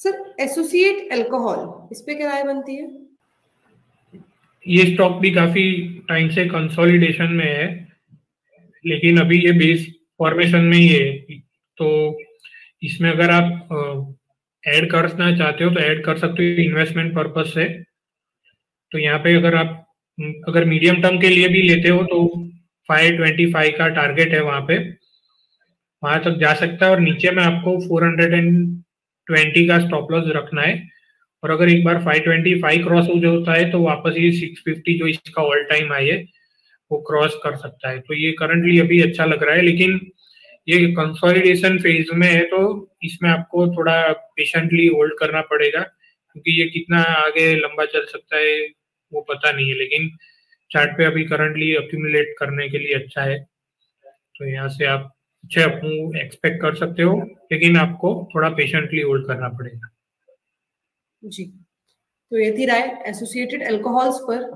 Sir associate alcohol इस पे क्या बनती है? ये स्टॉक भी काफ़ी टाइम से कंसोलिडेशन में है, लेकिन अभी ये बेस फॉर्मेशन में ही है। तो इसमें अगर आप ऐड करना चाहते हो तो ऐड कर सकते हो इन्वेस्टमेंट पर्पज से तो यहाँ पे अगर आप, अगर मीडियम टर्म के लिए भी लेते हो तो 525 का टारगेट है वहाँ पे। वहाँ तक जा सकता है और नीचे में आपको 420 का स्टॉप लॉस रखना है। और अगर एक बार 525 क्रॉस हो जाता है तो वापस ये 650 जो इसका ऑल टाइम हाई है, वो क्रॉस कर सकता है। तो ये करंटली अभी अच्छा लग रहा है, लेकिन ये कंसोलिडेशन फ़ेज़ में है तो इसमें आपको थोड़ा पेशेंटली होल्ड करना पड़ेगा, क्योंकि ये कितना आगे लंबा चल सकता है, वो पता नहीं है। लेकिन चार्ट पे अभी करंटली अक्यूमुलेट करने के लिए अच्छा है। तो यहाँ से आप अच्छे आप एक्सपेक्ट कर सकते हो, लेकिन आपको थोड़ा पेशेंटली होल्ड करना पड़ेगा। जी। तो ये थी राय एसोसिएटेड अल्कोहल्स पर